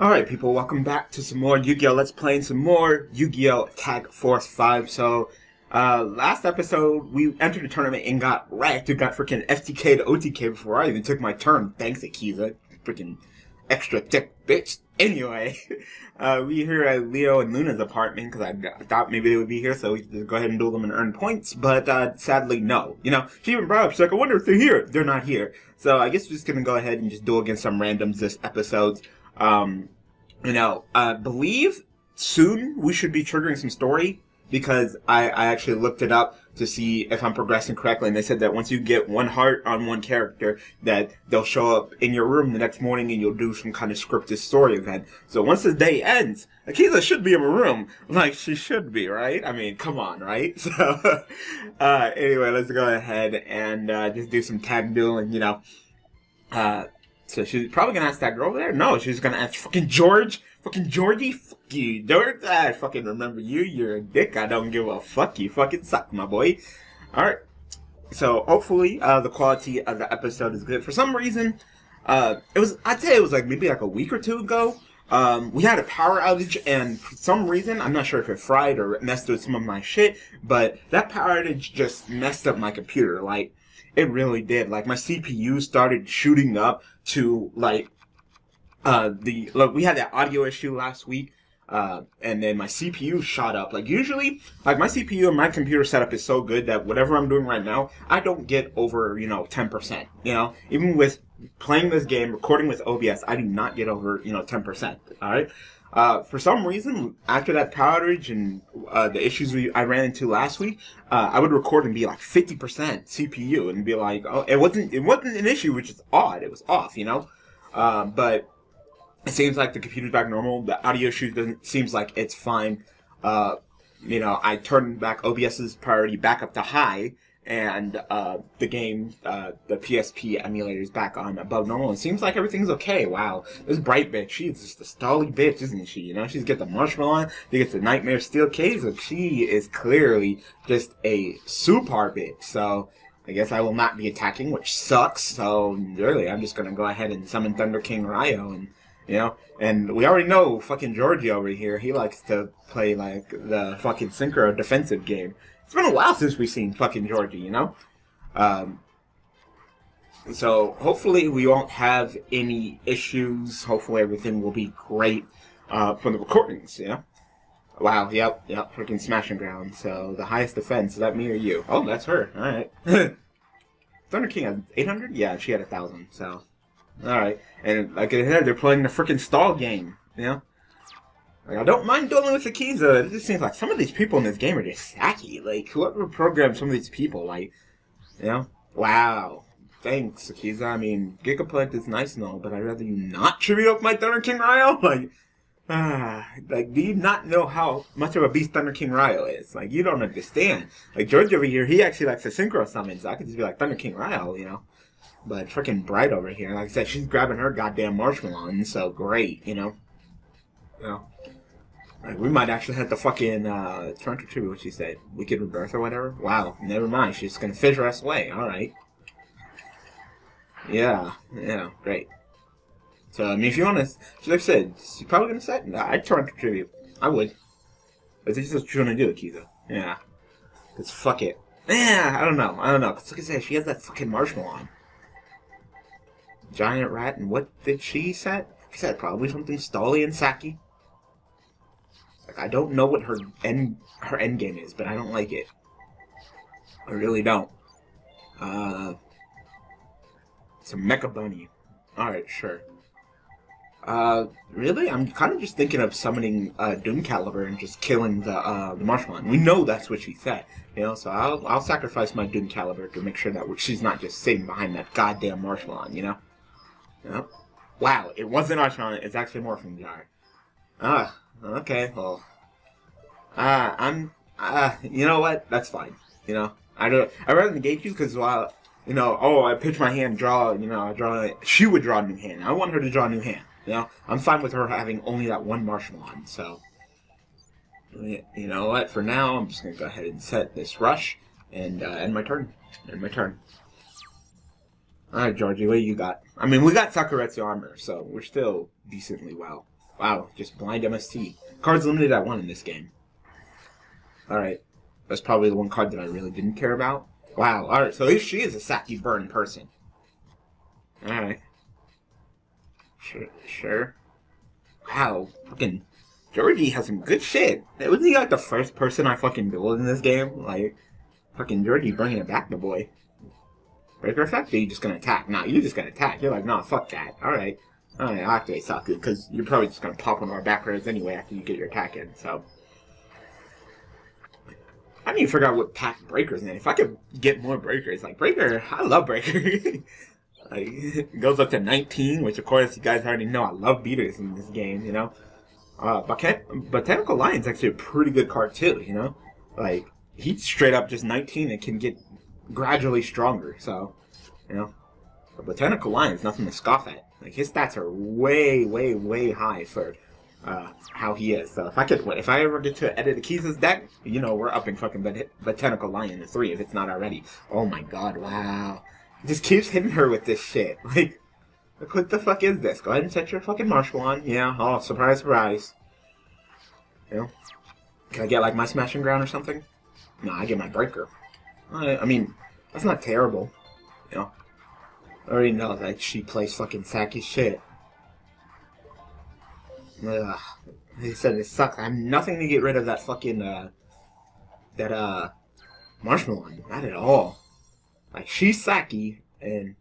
Alright people, welcome back to some more Yu-Gi-Oh! Let's play in some more Yu-Gi-Oh! Tag Force 5. So, uh, last episode, we entered the tournament and got wrecked. We got freaking FTK to OTK before I even took my turn. Thanks, Akiza. Freaking extra thick bitch. Anyway, uh, we here at Leo and Luna's apartment because I, thought maybe they would be here, so we could just go ahead and duel them and earn points. But uh, sadly, no. You know, she even brought up, she's like, I wonder if they're here. They're not here. So I guess we're just gonna go ahead and just duel against some randoms this episode. Um, you know, I believe soon we should be triggering some story because I, I actually looked it up to see if I'm progressing correctly, and they said that once you get one heart on one character, that they'll show up in your room the next morning and you'll do some kind of scripted story event. So once the day ends, Akiza should be in my room, like she should be, right? I mean, come on, right? So, uh, anyway, let's go ahead and uh, just do some tag dueling, you know. Uh, so she's probably gonna ask that girl over there. No, she's gonna ask fucking George, fucking Georgie. Fuck you, George. I fucking remember you. You're a dick. I don't give a fuck. You fucking suck, my boy. All right. So hopefully, uh, the quality of the episode is good. For some reason, uh, it was. I'd say it was like maybe like a week or two ago. Um, we had a power outage, and for some reason, I'm not sure if it fried or messed with some of my shit, but that power outage just messed up my computer. Like, it really did. Like, my CPU started shooting up to like uh the look we had that audio issue last week uh, and then my CPU shot up. Like usually, like my CPU and my computer setup is so good that whatever I'm doing right now, I don't get over, you know, 10%. You know, even with playing this game, recording with OBS, I do not get over, you know, 10%. Alright? Uh, for some reason, after that power outage and uh, the issues we, I ran into last week, uh, I would record and be like 50% CPU and be like, oh, it wasn't, it wasn't an issue, which is odd. It was off, you know? Uh, but it seems like the computer's back normal. The audio issue doesn't seems like it's fine. Uh, you know, I turned back OBS's priority back up to high, and uh, the game, uh, the PSP emulator is back on above normal. It seems like everything's okay. Wow, this bright bitch, she's just a stally bitch, isn't she? You know, she's got the marshmallow on, she gets the nightmare steel case, so she is clearly just a super bitch. So. I guess I will not be attacking, which sucks. So really, I'm just gonna go ahead and summon Thunder King Rai-Oh and you know? And we already know fucking Georgie over here, he likes to play like the fucking synchro defensive game. It's been a while since we've seen fucking Georgie, you know? Um, so hopefully we won't have any issues. Hopefully everything will be great uh, from the recordings, you know? Wow, yep, yep, freaking smashing ground. So the highest defense, is that me or you? Oh, that's her. Alright. Thunder King had 800? Yeah, she had a 1,000, so all right, and like I said, they're playing the freaking stall game. You know, like I don't mind dueling with Akiza. It just seems like some of these people in this game are just sacky. Like whoever programmed some of these people, like, you know, wow. Thanks, Akiza. I mean, Gigaplex is nice and all, but I'd rather you not tribute up my Thunder King Rai-Oh. Like, ah, like, do you not know how much of a beast Thunder King Rai-Oh is? Like, you don't understand. Like, George over here, he actually likes to synchro summon, so I could just be like Thunder King Rai-Oh, you know? But freaking Bright over here, like I said, she's grabbing her goddamn marshmallow, and so great, you know? You know? Like, we might actually have to fucking, uh, Torrential Tribute, what she said. Wicked Rebirth or whatever? Wow, never mind, she's gonna fissure us away, alright. Yeah, yeah, great. So, I mean, if you want to, like I said, she's probably gonna set, I'd Torrential Tribute. I would. But this is what you're gonna do, Akiza. Yeah. Cause fuck it. Yeah, I don't know, I don't know. Cause like I said, she has that fucking marshmallow on giant rat, and what did she set? She said probably something Stolly and Saki. I don't know what her end her end game is, but I don't like it. I really don't. Uh, it's a Mecha Bunny. All right, sure. Uh, really? I'm kind of just thinking of summoning uh, Doom Caliber and just killing the uh, the Marshmallow. We know that's what she said, you know. So I'll I'll sacrifice my Doom Caliber to make sure that she's not just sitting behind that goddamn Marshmallow, you know. Yep. Wow, it wasn't Archon, it's actually Morphing Jar. Ah, okay, well. Uh, I'm, uh, you know what? That's fine. You know, I don't, I rather negate you because while, you know, oh, I pitch my hand, draw, you know, I draw, she would draw a new hand. I want her to draw a new hand. You know, I'm fine with her having only that one Marshmallow, so. You know what? For now, I'm just gonna go ahead and set this rush and uh, end my turn. End my turn. All right, Georgie, what you got? I mean, we got Sakuretsu armor, so we're still decently well. Wow, just blind MST. Cards limited at one in this game. Alright. That's probably the one card that I really didn't care about. Wow, alright, so she is a Saki Burn person. Alright. Sure, sure. Wow, fucking Georgie has some good shit. Wasn't he like the first person I fucking built in this game? Like, fucking Georgie bringing it back, the boy. Breaker effect? Or you just gonna attack? Nah, you just gonna attack. You're like, nah, fuck that. Alright. Alright, I'll activate Saku, because you're probably just gonna pop one of our back rows anyway after you get your attack in, so. Need to figure out what pack breakers in. If I could get more breakers, like breaker, I love breaker. like goes up to 19, which of course you guys already know I love beaters in this game. You know, uh, Botan- Botanical Lion's actually a pretty good card too. You know, like he's straight up just 19 and can get gradually stronger. So, you know, the Botanical Lion's nothing to scoff at. Like his stats are way, way, way high for uh, how he is. So if I could, if I ever get to edit the keys deck, you know, we're upping fucking Bot- Botanical Lion to three if it's not already. Oh my god, wow. Just keeps hitting her with this shit. Like, like, what the fuck is this? Go ahead and set your fucking marshal on. Yeah, oh, surprise, surprise. You know? Can I get like my smashing ground or something? No, I get my breaker. I, I mean, that's not terrible. You know? I already know that she plays fucking sacky shit. Ugh. He said it sucks. I have nothing to get rid of that fucking, uh, that, uh, marshmallow. Not at all. Like, she's Saki, and,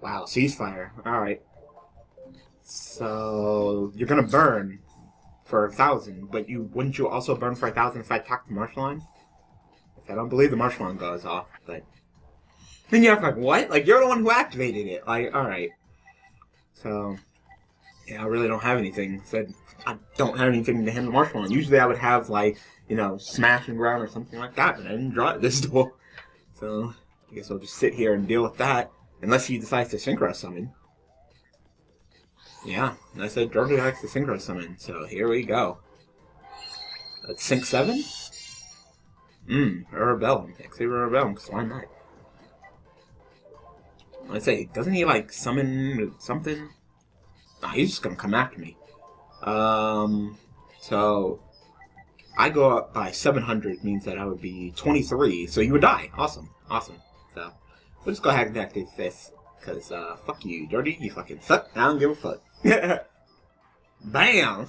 wow, ceasefire. Alright. So, you're gonna burn for a thousand, but you, wouldn't you also burn for a thousand if I attack the line? I don't believe the marshal line goes off, but, then you're like, what? Like, you're the one who activated it. Like, alright. So, yeah, I really don't have anything. Said I don't have anything to handle marshal on. Usually I would have like, you know, smash and ground or something like that, but I didn't draw it this duel. So I guess I'll just sit here and deal with that. Unless he decides to synchro summon. Yeah, I said Georgie likes to synchro summon, so here we go. That's sync seven? Mmm, Rebellum. Actually Rebellum, because why not? Let's say, doesn't he like summon something? Oh, he's just gonna come after me. Um, so I go up by 700 means that I would be 23, so you would die. Awesome, awesome. So we'll just go ahead and activate this, cause uh, fuck you, Dirty. You fucking suck. I don't give a fuck. Bam.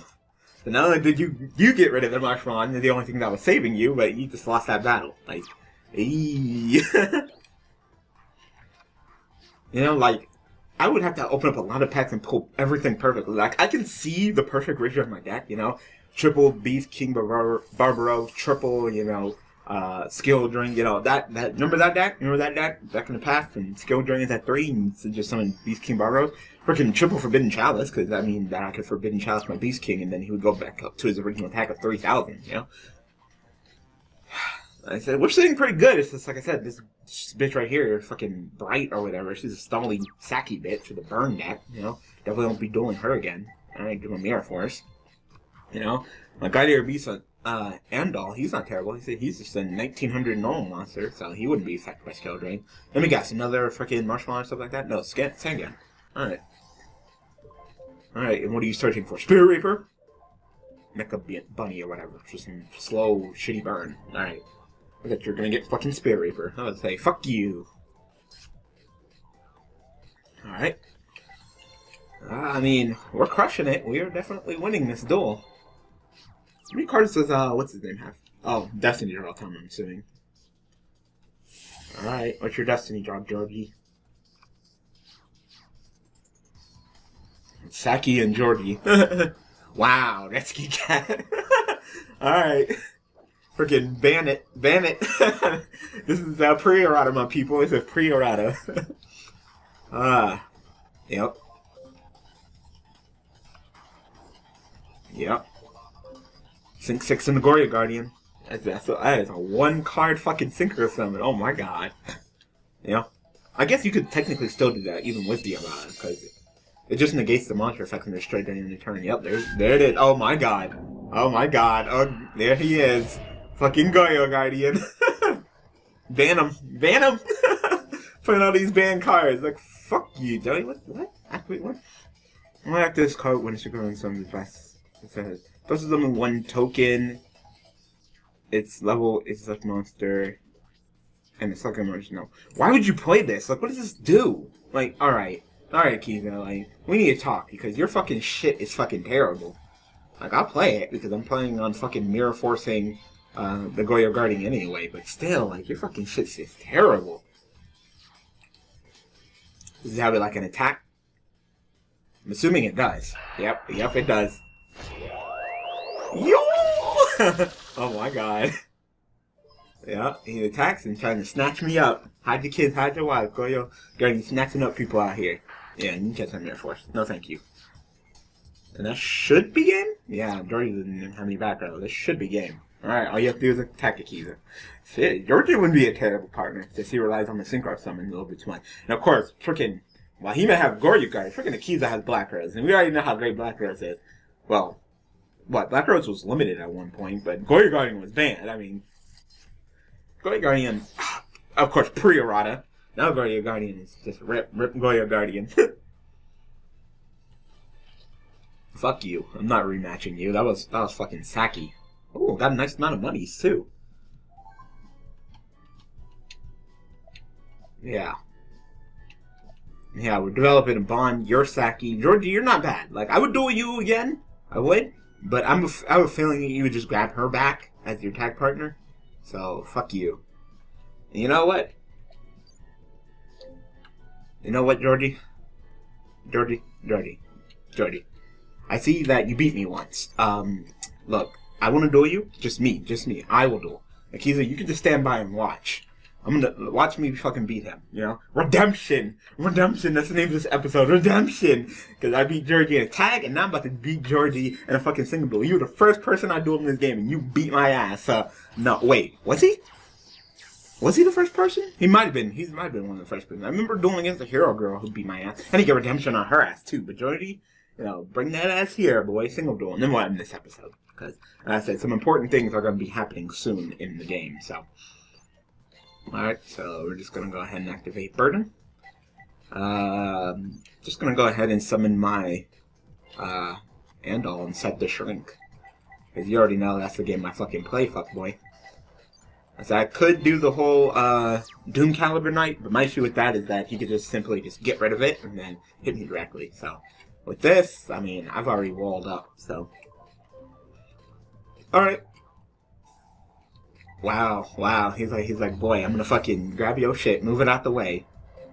So not only did you you get rid of the Marshmallow, the only thing that was saving you, but you just lost that battle. Like, you know, like I would have to open up a lot of packs and pull everything perfectly. Like, I can see the perfect ratio of my deck, you know? Triple Beast King Bar- Barbaro, triple, you know, uh, Skill Drain, you know, that, that, remember that deck? Remember that deck back in the past? And Skill Drain is at three, and just summon Beast King Barbaro. Freaking triple Forbidden Chalice, because that means that I could Forbidden Chalice my Beast King, and then he would go back up to his original attack of 3,000, you know? I said, we're sitting pretty good. It's just like I said, this bitch right here, fucking bright or whatever. She's a stumbly, sacky bitch with a burn deck. You know, definitely won't be dueling her again. I ain't doing Mirror Force. You know, my Guardian Beast, uh, Andal, he's not terrible. He said he's just a 1900 normal monster, so he wouldn't be affected by Skill Drain. Let me guess, another freaking Marshmallow or stuff like that? No, Scan Sangan. Alright. Alright, and what are you searching for? Spirit Reaper? Mecha Bunny or whatever. Just some slow, shitty burn. Alright that you're gonna get fucking Spirit Reaper. I would say, fuck you. Alright. Uh, I mean, we're crushing it. We are definitely winning this duel. How many cards does, uh, what's his name have? Oh, Destiny draw time, I'm assuming. Alright, what's your Destiny draw, Georgie? Saki and Georgie. wow, that's Geek Cat. Alright. Freaking ban it. Ban it. this is a pre-errata, my people. This is pre-errata. Ah. uh, yep. Yep. Sync 6 in the Goyo Guardian. That's, that's a, that is a one card fucking synchro summon. Oh my god. Yeah. I guess you could technically still do that even with the errata, because it, it, just negates the monster effect when they're straight during the turn. Yep, there, there it is. Oh my god. Oh my god. Oh, there he is. Fucking Goyo Guardian. Ban him. Putting all these banned cards. Like, fuck you, Joey. What? What? Wait, what? I'm gonna like this card when it's going some advice. It says, Those them in one token. Its level is like monster. And it's like original. Why would you play this? Like, what does this do? Like, alright. Alright, Kiza, like, we need to talk because your fucking shit is fucking terrible. Like, I'll play it because I'm playing on fucking mirror forcing uh, the Goyo Guardian anyway, but still, like, your fucking shit's just terrible. Does it have like an attack? I'm assuming it does. Yep, yep, it does. Yo! oh my god. Yep, he attacks and trying to snatch me up. Hide your kids, hide your wife. Goyo, Guardian snatching up people out here. Yeah, you can catch some Air Force. No, thank you. And that should be game? Yeah, Georgie doesn't have any background. This should be game. Alright, all you have to do is attack Akiza. Shit, Georgie wouldn't be a terrible partner since he relies on the Synchro summon a little bit too much. And of course, freaking, while he may have Goryu guard, freaking Akiza has Black Rose. And we already know how great Black Rose is. Well, what, Black Rose was limited at one point, but Goyo Guardian was banned. I mean, Goyo Guardian, of course, pre-errata. Now Goyo Guardian is just rip, rip Goyo Guardian. Fuck you. I'm not rematching you. That was, that was fucking Saki. Oh, got a nice amount of monies, too. Yeah. Yeah, we're developing a bond. You're Saki. Georgie, you're not bad. Like, I would duel you again. I would. But I'm a, I have a feeling you would just grab her back as your tag partner. So, fuck you. And you know what? You know what, Georgie? Georgie? Georgie. Georgie. I see that you beat me once. Um, look, I want to duel you. Just me. Just me. I will duel. Akiza, you can just stand by and watch. I'm gonna watch me fucking beat him, you know? Redemption! Redemption, that's the name of this episode. Redemption! Because I beat Georgie in a tag, and now I'm about to beat Georgie in a fucking single duel. You were the first person I dueled in this game, and you beat my ass. Uh, no, wait, was he? Was he the first person? He might have been. He might have been one of the first person. I remember dueling against the hero girl who beat my ass. And he got redemption on her ass, too. But Georgie, you know, bring that ass here, boy. Single duel. And then we'll end this episode. Because, as I said, some important things are going to be happening soon in the game, so... Alright, so we're just going to go ahead and activate Burden. Um, just going to go ahead and summon my uh, Andal and set the Shrink. Because you already know that's the game I fucking play, fuckboy. So I could do the whole uh, Doom Caliber Knight, but my issue with that is that he could just simply just get rid of it and then hit me directly. So with this, I mean, I've already walled up, so. Alright, Wow, wow. He's like, he's like, boy, I'm gonna fucking grab your shit, move it out the way.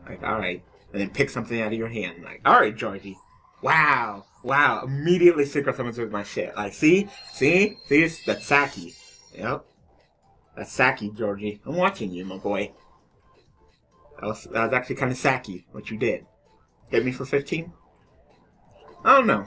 Like, all right, and then pick something out of your hand. Like, all right, Georgie. Wow, wow. Immediately synchro summons with my shit. Like, see, see, see, that's Saki. Yep, that's Saki, Georgie. I'm watching you, my boy. That was, that was actually kind of Saki what you did. Hit me for 15. I don't know.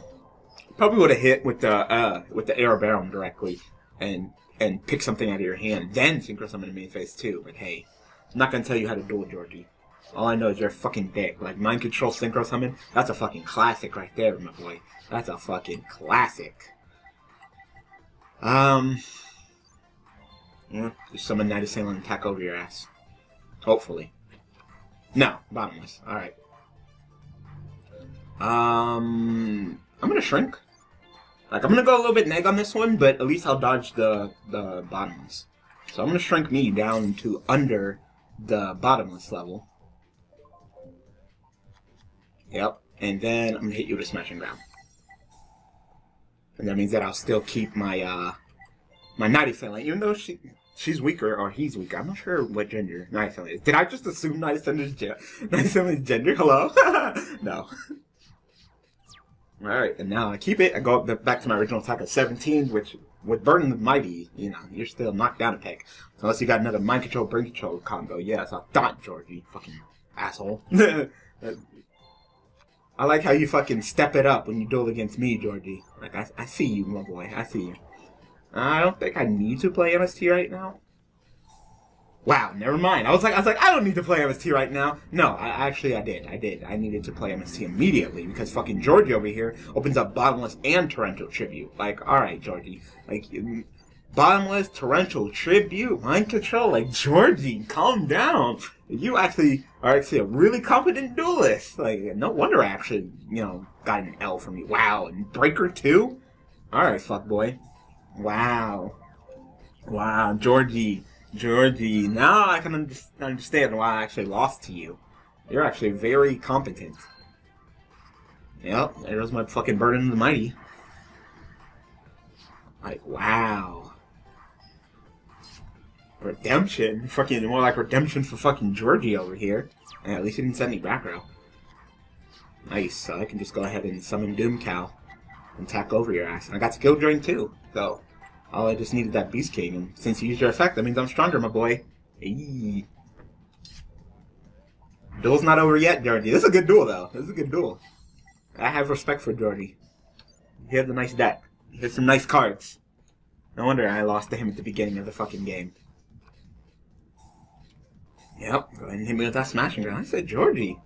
Probably would have hit with the uh with the air barrel directly, and and pick something out of your hand, then synchro summon a main phase too. But hey, I'm not gonna tell you how to do it, Georgie. All I know is you're a fucking dick. Like mind control synchro summon, that's a fucking classic right there, my boy. That's a fucking classic. Um, yeah, just summon Night Assailant and attack over your ass. Hopefully. No, bottomless. All right. Um, I'm gonna shrink. Like, I'm gonna go a little bit neg on this one, but at least I'll dodge the, the bottomless. So I'm gonna shrink me down to under the bottomless level. Yep. And then I'm gonna hit you with a smashing ground. And that means that I'll still keep my, uh, my Night Assailant, even though she, she's weaker, or he's weaker. I'm not sure what gender Night Assailant is. Did I just assume Night Assailant is gender? Hello? no. All right, and now I keep it. I go back to my original attack of 17, which with Burden Mighty, you know, you're still knocked down a peg. So unless you got another mind control, brain control combo. Yes, I thought, Georgie, fucking asshole. I like how you fucking step it up when you duel against me, Georgie. Like, I, I see you, my boy. I see you. I don't think I need to play MST right now. Wow, never mind. I was like, I was like, I don't need to play MST right now. No, I actually I did. I did. I needed to play MST immediately because fucking Georgie over here opens up Bottomless and Torrential Tribute. Like, all right, Georgie. Like, Bottomless torrential tribute, mind control, like Georgie, calm down. You actually are actually a really competent duelist. Like, no wonder I actually, you know, got an L from you. Wow, and Breaker too? Alright, fuck boy. Wow. Wow, Georgie. Georgie. Now I can under understand why I actually lost to you. You're actually very competent. Yep, there's my fucking Burden of the Mighty. Like, wow. Redemption? Fucking more like redemption for fucking Georgie over here. Yeah, at least he didn't send me back row. Nice, so I can just go ahead and summon Doom Cow and tack over your ass. And I got skill drain too, so all I just needed that Beast King, and since you used your effect, that means I'm stronger, my boy. Eee. Duel's not over yet, Georgie. This is a good duel, though. This is a good duel. I have respect for Georgie. He has a nice deck. He has some nice cards. No wonder I lost to him at the beginning of the fucking game. Yep, go ahead and hit me with that smashing gun. I said Georgie.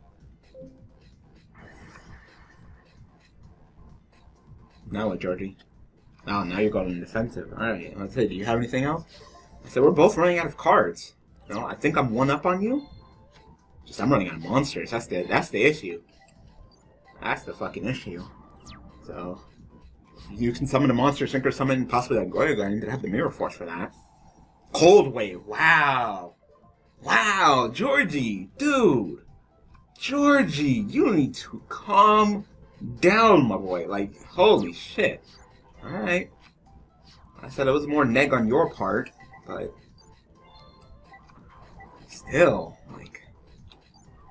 Now what, Georgie? Oh, now you're going defensive. Alright, let's say, do you have anything else? I said, we're both running out of cards. You know, I think I'm one up on you. Just, I'm running out of monsters. That's the, that's the issue. That's the fucking issue. So, you can summon a monster, synchro summon possibly that Goyo Guardian to have the Mirror Force for that. Cold Wave, wow. Wow, Georgie, dude. Georgie, you need to calm down, my boy. Like, holy shit. Alright. I said it was more neg on your part, but... Still, like...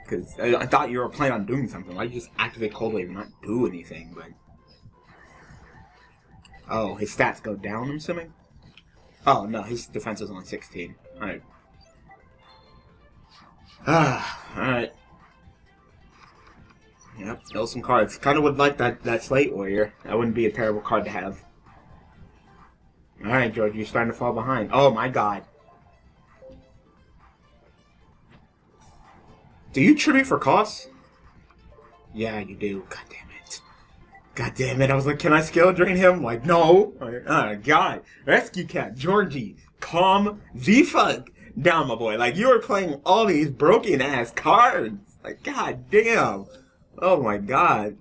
Because I, I, thought you were planning on doing something. Why'd you just activate Cold Wave and not do anything, but... Oh, his stats go down, I'm assuming? Oh, no, his defense is only 16. Alright. Ah, alright. Yep, still some cards. Kind of would like that, that Slate Warrior. That wouldn't be a terrible card to have. Alright, George, you're starting to fall behind. Oh my god. Do you tribute for costs? Yeah, you do. God damn it. God damn it. I was like, can I skill drain him? Like, no. Oh, God. Rescue Cat, Georgie, calm the fuck down, my boy. Like, you are playing all these broken ass cards. Like, god damn. Oh my god.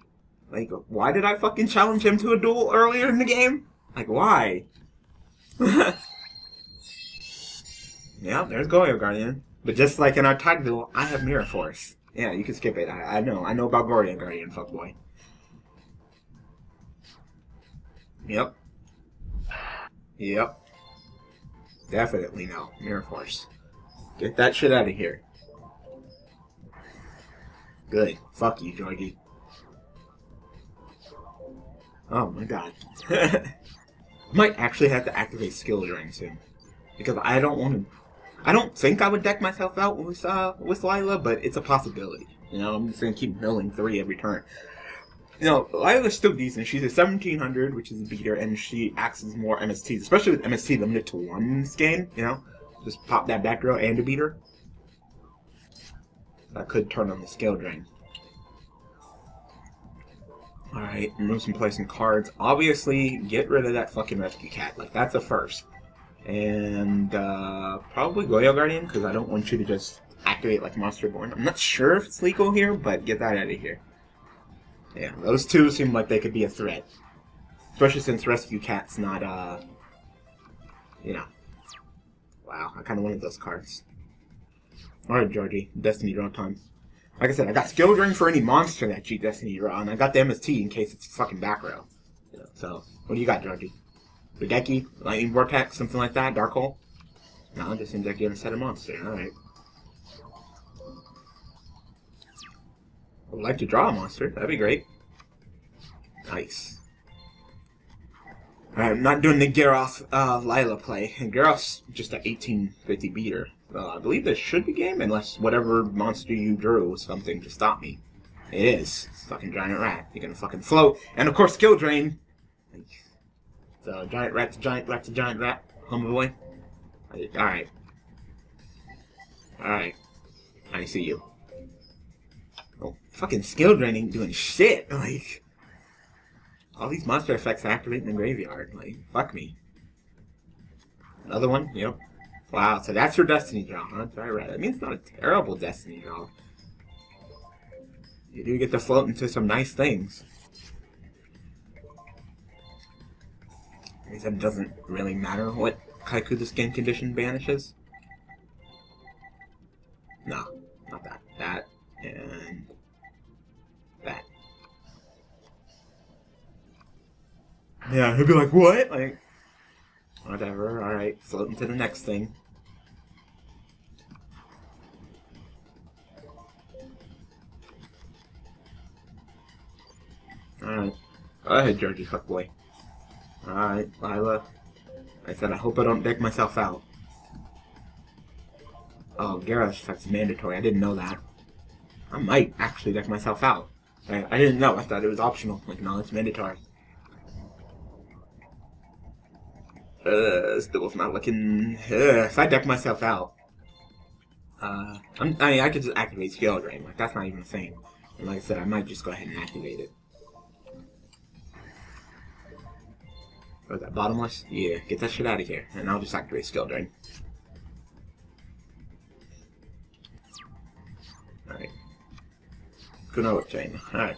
Like, why did I fucking challenge him to a duel earlier in the game? Like, why? yeah, there's Goyo Guardian. But just like in our duel, I have Mirror Force. Yeah, you can skip it. I, I know. I know about Goyo Guardian, fuckboy. Yep. Yep. Definitely no. Mirror Force. Get that shit out of here. Good. Fuck you, Georgie. Oh my god. Might actually have to activate skill drain soon. Because I don't want to... I don't think I would deck myself out with, uh, with Lyla, but it's a possibility. You know, I'm just gonna keep milling three every turn. You know, Lyla's still decent. She's a 1700, which is a beater, and she acts as more MSTs, especially with MST limited to one in this game, you know? Just pop that back row and a beater. I could turn on the skill drain. Alright, remove some play some cards. Obviously, get rid of that fucking rescue cat. Like, that's a first. And, uh, probably Goyo Guardian, because I don't want you to just activate like Monster Born. I'm not sure if it's legal here, but get that out of here. Yeah, those two seem like they could be a threat. Especially since Rescue Cat's not, uh, you know. Wow, I kind of wanted those cards. Alright, Georgie, Destiny draw time. Like I said, I got skill drain for any monster that cheat Destiny draw, and I got the MST in case it's fucking back row. So, what do you got, Georgie? Hideki? Lightning Vortex? Something like that? Dark Hole? No, it just seems like you're gonna set a monster. Alright. I would like to draw a monster. That'd be great. Nice. Alright, I'm not doing the Garoth uh, Lyla play. And Garoth's just an 1850 beater. Uh, I believe this should be game, unless whatever monster you drew was something to stop me. It is. It's fucking giant rat. You're gonna fucking float. And of course, skill drain. So, giant rat to giant rat to giant rat. Homeboy. Alright. Alright. I see you. Oh, fucking skill draining doing shit. Like, all these monster effects activate in the graveyard. Like, fuck me. Another one? Yep. Wow, so that's your destiny draw, huh? That's right. That means it's not a terrible destiny draw. You do get to float into some nice things. He said it doesn't really matter what Kaiku the skin condition banishes. No, not that. That and that. Yeah, he'd be like, what? Like, whatever, alright, floating to the next thing. Alright. Go ahead, Georgie Fuckboy. Alright, Lyla. I said I hope I don't deck myself out. Oh, Garoth that's mandatory. I didn't know that. I might actually deck myself out. I, I didn't know. I thought it was optional. Like, no, it's mandatory. Uh, still not looking... Uh, if I deck myself out... Uh, I'm, I mean, I could just activate Scale Drain. Like, that's not even a thing. And like I said, I might just go ahead and activate it. Or that bottomless? Yeah, get that shit out of here. And I'll just activate Skill Drain. Alright. Kuno chain. Alright.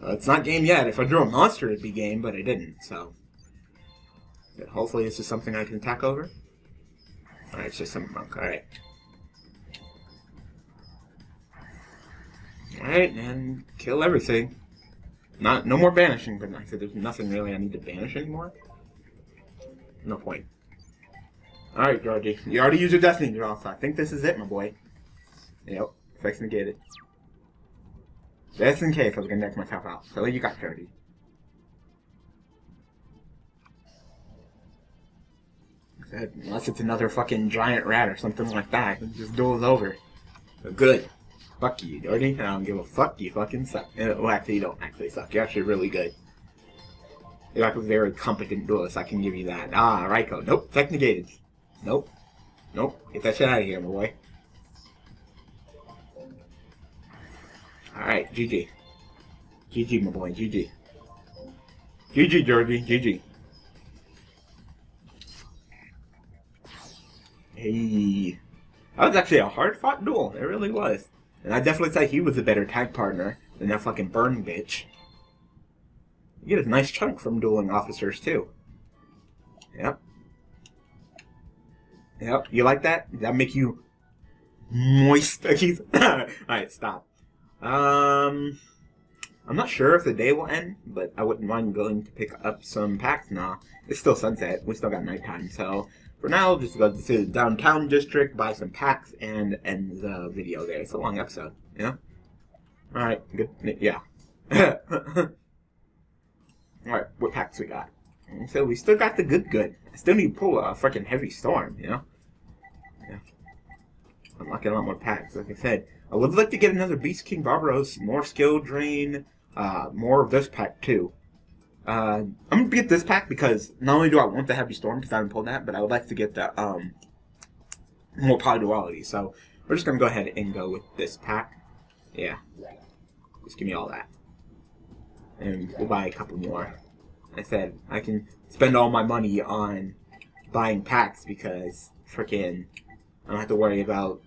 Well, it's not game yet. If I drew a monster, it'd be game, but I didn't, so. But hopefully this is something I can attack over. Alright, it's just some monk. Alright. Alright, and kill everything. Not no more banishing, but I said, there's nothing really I need to banish anymore. No point. Alright, Georgie. You already used your destiny draw, so I think this is it, my boy. Yep. Effects negated. Just in case I was gonna deck myself out. So you got Georgie. Unless it's another fucking giant rat or something like that. Just duel's over. Good. Fuck you, Doherty. I don't give a fuck. You fucking suck. Uh, well, actually, you don't actually suck. You're actually really good. You're like a very competent duelist. I can give you that. Ah, Ryko. Nope. Effect negated. Nope. Nope. Get that shit out of here, my boy. Alright, GG. GG, my boy. GG. GG, Georgie. GG. Hey. That was actually a hard fought duel. It really was. And I definitely say he was a better tag partner than that fucking burn bitch. You get a nice chunk from dueling officers, too. Yep. Yep. You like that? Does that make you moist? Alright, stop. Um... I'm not sure if the day will end, but I wouldn't mind going to pick up some packs now. It's still sunset. We still got nighttime, so for now, just go to the downtown district, buy some packs, and end the video there. It's a long episode, you know? Alright, good. Yeah. Alright, what packs we got? So we still got the good good. I still need to pull a freaking heavy storm, you know? Yeah. I'm locking a lot more packs, like I said. I would like to get another Beast King Barbaros, more skill drain, uh, more of this pack too. Uh, I'm gonna get this pack because not only do I want the Heavy Storm because I haven't pulled that, but I would like to get the um, more Polyduality. So we're just gonna go ahead and go with this pack. Yeah, just give me all that, and we'll buy a couple more. I said I can spend all my money on buying packs because freaking I don't have to worry about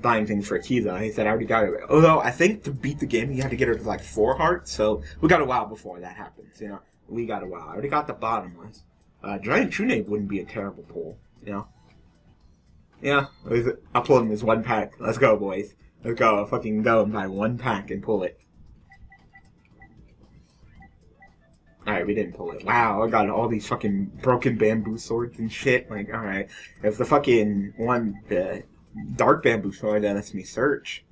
buying things for Akiza. He said, I already got it. Although, I think to beat the game, you had to get her to like four hearts, so we got a while before that happens, you know? We got a while. I already got the bottomless. Uh, Giant Trune wouldn't be a terrible pull, you know? Yeah, pull him as one pack. Let's go, boys. Let's go. I'll fucking go and buy one pack and pull it. Alright, we didn't pull it. Wow, I got all these fucking broken bamboo swords and shit. Like, alright. If the fucking one, the Dark Bamboo Sword that lets me search.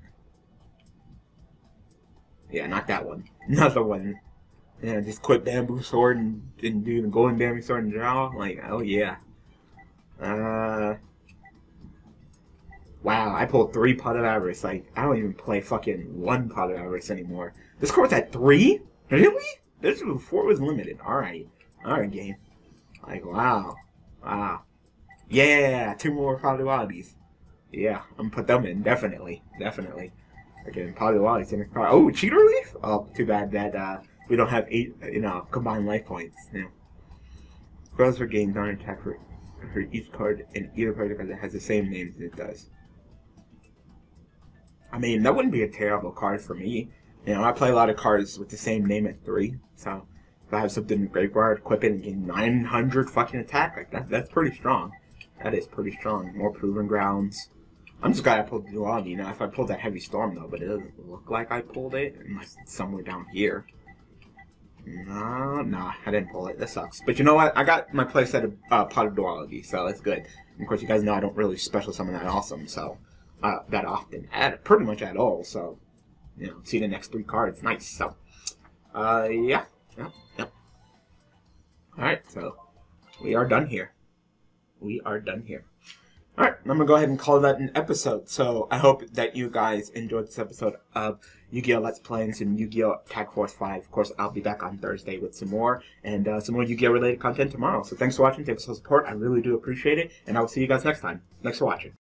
Yeah, not that one. Not the one. Yeah, just quit Bamboo Sword and, and do the Golden Bamboo Sword and draw. Like, oh yeah. Uh. Wow, I pulled three Pot of Avarice. Like, I don't even play fucking one Pot of Avarice anymore. This card's at three? Really? This was before it was limited. Alright. Alright, game. Like, wow. Wow. Yeah, two more Polydualities. Yeah, I'm gonna put them in, definitely. Definitely. Again, in the car. Oh, Cheater Leaf? Oh, too bad that uh, we don't have eight, you know, combined life points. You know. Grows for gains on attack for. for each card in either because it has the same name as it does. I mean, that wouldn't be a terrible card for me. You know, I play a lot of cards with the same name at three, so if I have something in graveyard, equip it and gain 900 fucking attack, like that, that's pretty strong. That is pretty strong. More Proven Grounds. I'm just glad I pulled duality. You know, if I pulled that Heavy Storm, though, but it doesn't look like I pulled it, unless it's somewhere down here. No, nah, I didn't pull it. That sucks. But you know what? I got my playset of uh, Pot of Duality, so that's good. And of course, you guys know I don't really special summon that awesome, so uh, that often, at pretty much at all. So, you know, see the next three cards, nice. So, uh, yeah, yeah, yeah. All right, so we are done here. We are done here. All right, I'm gonna go ahead and call that an episode. So I hope that you guys enjoyed this episode of Yu-Gi-Oh! Let's Play and some Yu-Gi-Oh! Tag Force 5. Of course, I'll be back on Thursday with some more and uh, some more Yu-Gi-Oh! related content tomorrow. So thanks for watching. Thanks for the support. I really do appreciate it. And I will see you guys next time. Thanks for watching.